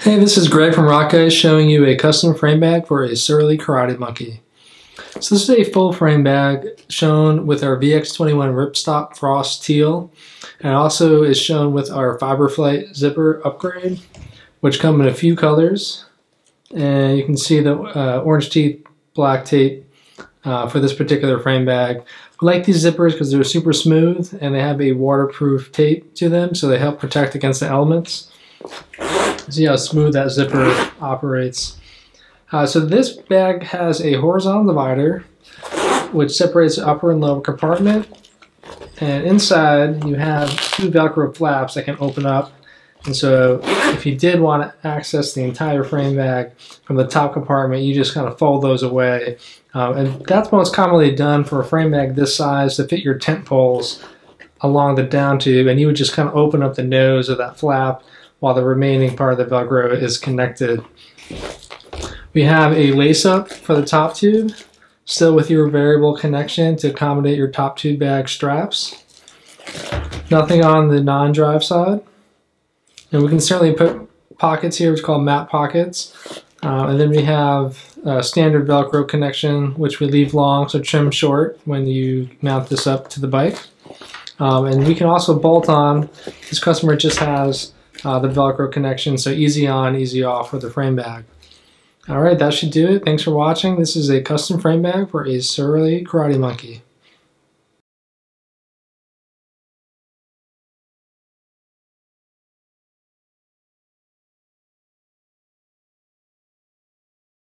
Hey, this is Greg from Rock showing you a custom frame bag for a Surly Karate Monkey. So this is a full frame bag shown with our VX21 Ripstop Frost Teal and also is shown with our Fiberflight zipper upgrade which come in a few colors and you can see the uh, orange teeth black tape uh, for this particular frame bag. We like these zippers because they're super smooth and they have a waterproof tape to them so they help protect against the elements. See how smooth that zipper operates. Uh, so this bag has a horizontal divider which separates the upper and lower compartment. And inside you have two Velcro flaps that can open up. And so if you did want to access the entire frame bag from the top compartment, you just kind of fold those away. Um, and that's most commonly done for a frame bag this size to fit your tent poles along the down tube. And you would just kind of open up the nose of that flap while the remaining part of the Velcro is connected. We have a lace up for the top tube, still with your variable connection to accommodate your top tube bag straps. Nothing on the non-drive side. And we can certainly put pockets here, which are called map pockets. Uh, and then we have a standard Velcro connection, which we leave long, so trim short when you mount this up to the bike. Um, and we can also bolt on, this customer just has uh, the Velcro connection, so easy on, easy off with the frame bag. All right, that should do it. Thanks for watching. This is a custom frame bag for a Surly Karate Monkey.